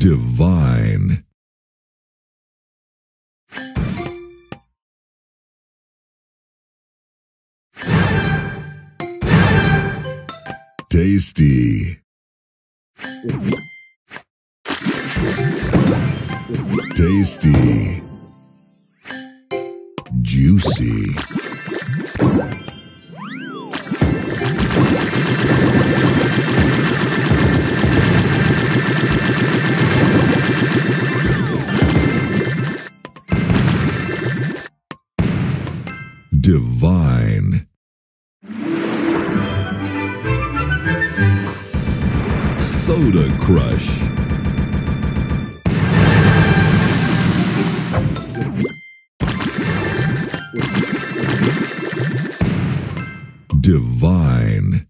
Divine. Tasty. Tasty. Juicy. Divine. Soda Crush. Divine.